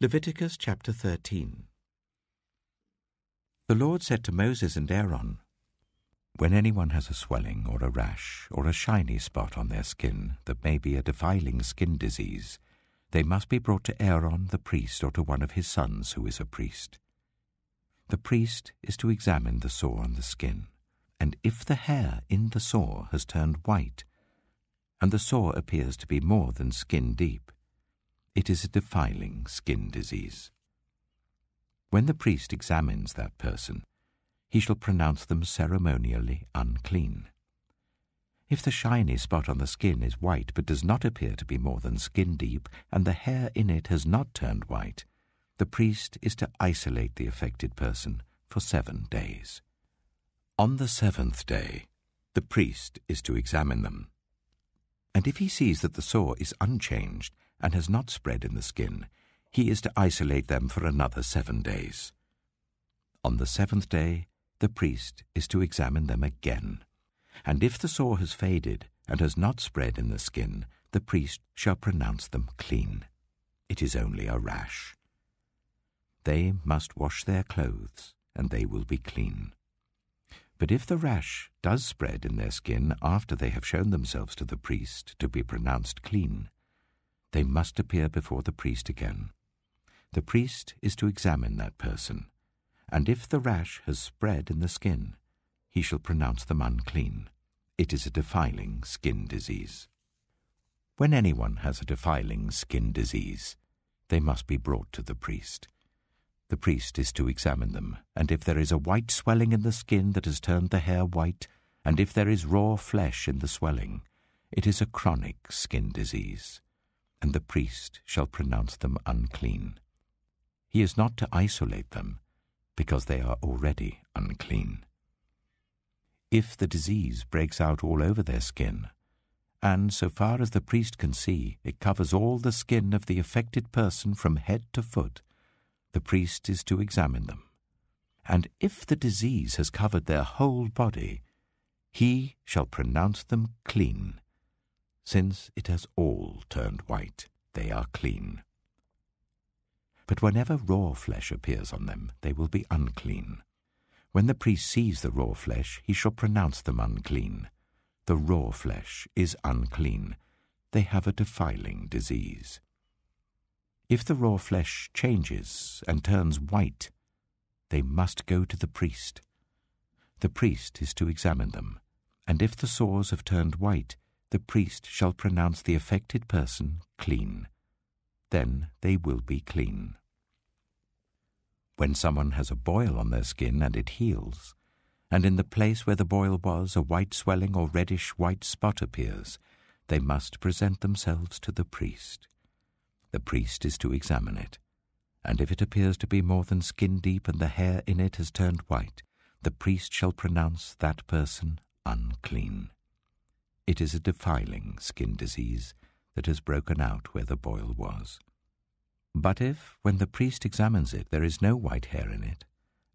Leviticus chapter 13 The Lord said to Moses and Aaron, When anyone has a swelling or a rash or a shiny spot on their skin that may be a defiling skin disease, they must be brought to Aaron the priest or to one of his sons who is a priest. The priest is to examine the sore on the skin, and if the hair in the sore has turned white, and the sore appears to be more than skin deep, it is a defiling skin disease. When the priest examines that person, he shall pronounce them ceremonially unclean. If the shiny spot on the skin is white but does not appear to be more than skin deep, and the hair in it has not turned white, the priest is to isolate the affected person for seven days. On the seventh day, the priest is to examine them. And if he sees that the sore is unchanged and has not spread in the skin, he is to isolate them for another seven days. On the seventh day, the priest is to examine them again. And if the sore has faded and has not spread in the skin, the priest shall pronounce them clean. It is only a rash. They must wash their clothes, and they will be clean. But if the rash does spread in their skin after they have shown themselves to the priest to be pronounced clean, they must appear before the priest again. The priest is to examine that person, and if the rash has spread in the skin, he shall pronounce them unclean. It is a defiling skin disease. When anyone has a defiling skin disease, they must be brought to the priest. The priest is to examine them, and if there is a white swelling in the skin that has turned the hair white, and if there is raw flesh in the swelling, it is a chronic skin disease and the priest shall pronounce them unclean. He is not to isolate them, because they are already unclean. If the disease breaks out all over their skin, and so far as the priest can see, it covers all the skin of the affected person from head to foot, the priest is to examine them. And if the disease has covered their whole body, he shall pronounce them clean since it has all turned white, they are clean. But whenever raw flesh appears on them, they will be unclean. When the priest sees the raw flesh, he shall pronounce them unclean. The raw flesh is unclean. They have a defiling disease. If the raw flesh changes and turns white, they must go to the priest. The priest is to examine them, and if the sores have turned white, the priest shall pronounce the affected person clean. Then they will be clean. When someone has a boil on their skin and it heals, and in the place where the boil was a white swelling or reddish white spot appears, they must present themselves to the priest. The priest is to examine it, and if it appears to be more than skin deep and the hair in it has turned white, the priest shall pronounce that person unclean. It is a defiling skin disease that has broken out where the boil was. But if, when the priest examines it, there is no white hair in it,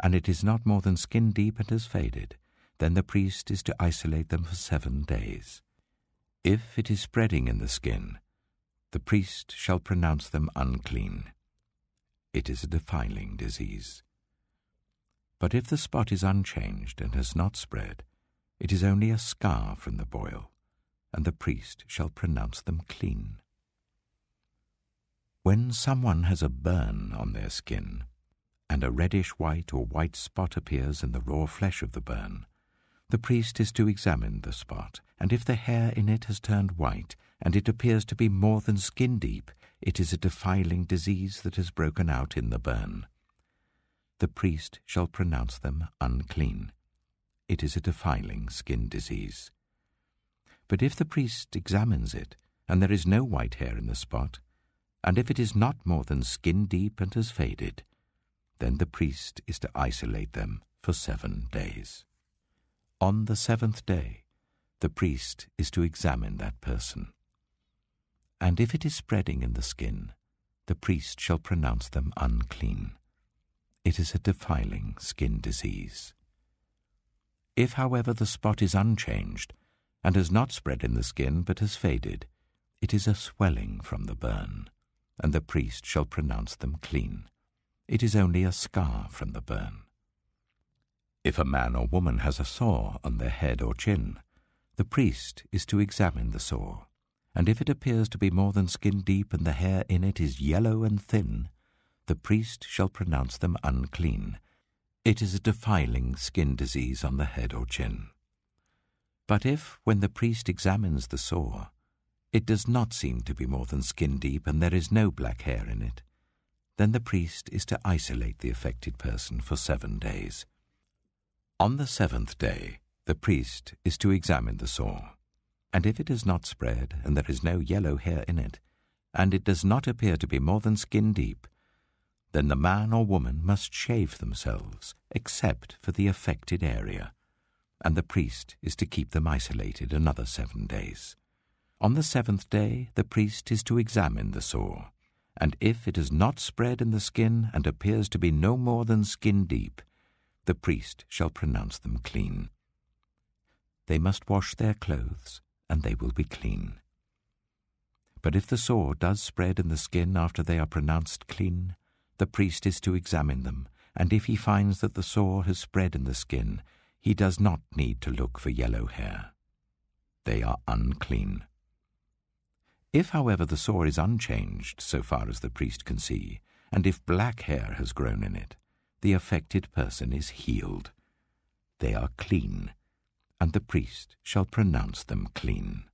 and it is not more than skin deep and has faded, then the priest is to isolate them for seven days. If it is spreading in the skin, the priest shall pronounce them unclean. It is a defiling disease. But if the spot is unchanged and has not spread, it is only a scar from the boil and the priest shall pronounce them clean. When someone has a burn on their skin, and a reddish white or white spot appears in the raw flesh of the burn, the priest is to examine the spot, and if the hair in it has turned white, and it appears to be more than skin deep, it is a defiling disease that has broken out in the burn. The priest shall pronounce them unclean. It is a defiling skin disease. But if the priest examines it, and there is no white hair in the spot, and if it is not more than skin deep and has faded, then the priest is to isolate them for seven days. On the seventh day, the priest is to examine that person. And if it is spreading in the skin, the priest shall pronounce them unclean. It is a defiling skin disease. If, however, the spot is unchanged, and has not spread in the skin but has faded. It is a swelling from the burn, and the priest shall pronounce them clean. It is only a scar from the burn. If a man or woman has a sore on their head or chin, the priest is to examine the sore, and if it appears to be more than skin deep and the hair in it is yellow and thin, the priest shall pronounce them unclean. It is a defiling skin disease on the head or chin. But if, when the priest examines the sore, it does not seem to be more than skin deep and there is no black hair in it, then the priest is to isolate the affected person for seven days. On the seventh day, the priest is to examine the sore, and if it is not spread and there is no yellow hair in it, and it does not appear to be more than skin deep, then the man or woman must shave themselves, except for the affected area, and the priest is to keep them isolated another seven days. On the seventh day, the priest is to examine the sore, and if it has not spread in the skin and appears to be no more than skin deep, the priest shall pronounce them clean. They must wash their clothes, and they will be clean. But if the sore does spread in the skin after they are pronounced clean, the priest is to examine them, and if he finds that the sore has spread in the skin, he does not need to look for yellow hair. They are unclean. If, however, the sore is unchanged so far as the priest can see, and if black hair has grown in it, the affected person is healed. They are clean, and the priest shall pronounce them clean.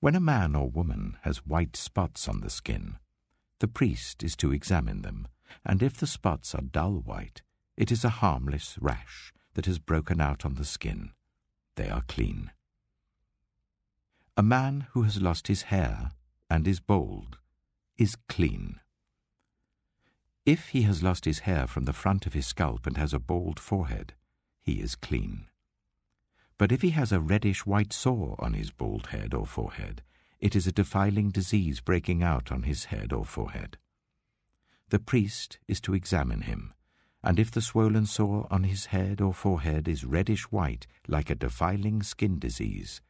When a man or woman has white spots on the skin, the priest is to examine them, and if the spots are dull white, it is a harmless rash that has broken out on the skin. They are clean. A man who has lost his hair and is bald is clean. If he has lost his hair from the front of his scalp and has a bald forehead, he is clean. But if he has a reddish white sore on his bald head or forehead, it is a defiling disease breaking out on his head or forehead. The priest is to examine him, and if the swollen sore on his head or forehead is reddish white like a defiling skin disease,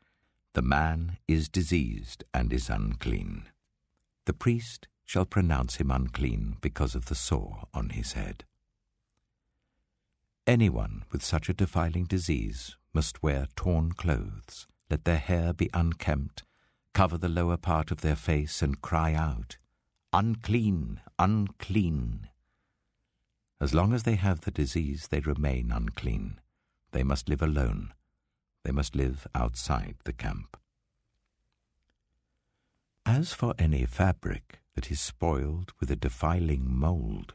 the man is diseased and is unclean. The priest shall pronounce him unclean because of the sore on his head. Anyone with such a defiling disease must wear torn clothes, let their hair be unkempt, cover the lower part of their face, and cry out, Unclean, unclean. As long as they have the disease, they remain unclean. They must live alone. They must live outside the camp. As for any fabric that is spoiled with a defiling mould,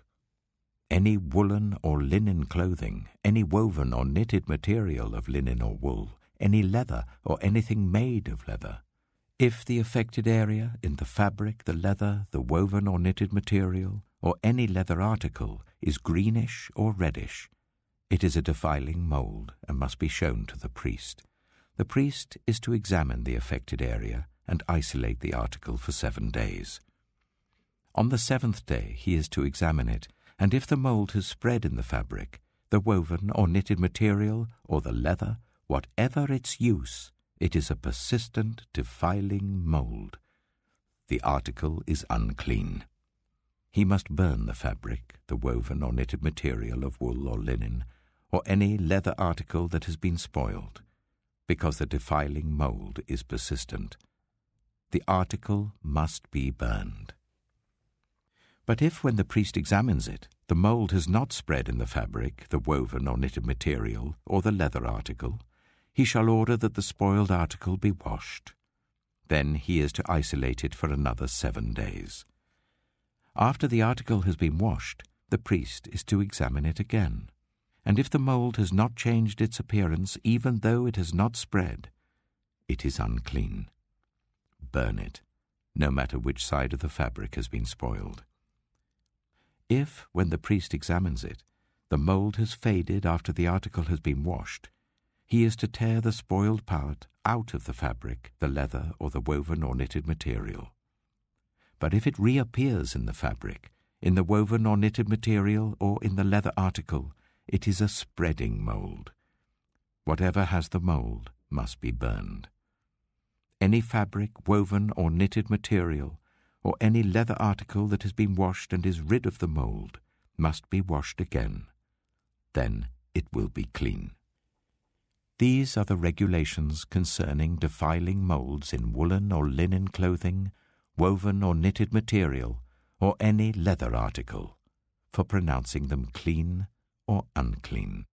any woolen or linen clothing, any woven or knitted material of linen or wool, any leather or anything made of leather, if the affected area in the fabric, the leather, the woven or knitted material, or any leather article is greenish or reddish, it is a defiling mould and must be shown to the priest. The priest is to examine the affected area and isolate the article for seven days. On the seventh day he is to examine it, and if the mould has spread in the fabric, the woven or knitted material, or the leather, whatever its use, it is a persistent, defiling mould. The article is unclean. He must burn the fabric, the woven or knitted material of wool or linen, or any leather article that has been spoiled, because the defiling mould is persistent. The article must be burned. But if, when the priest examines it, the mould has not spread in the fabric, the woven or knitted material, or the leather article, he shall order that the spoiled article be washed. Then he is to isolate it for another seven days. After the article has been washed, the priest is to examine it again. And if the mould has not changed its appearance, even though it has not spread, it is unclean. Burn it, no matter which side of the fabric has been spoiled. If, when the priest examines it, the mould has faded after the article has been washed, he is to tear the spoiled part out of the fabric, the leather, or the woven or knitted material but if it reappears in the fabric, in the woven or knitted material, or in the leather article, it is a spreading mould. Whatever has the mould must be burned. Any fabric, woven or knitted material, or any leather article that has been washed and is rid of the mould, must be washed again. Then it will be clean. These are the regulations concerning defiling moulds in woolen or linen clothing woven or knitted material, or any leather article, for pronouncing them clean or unclean.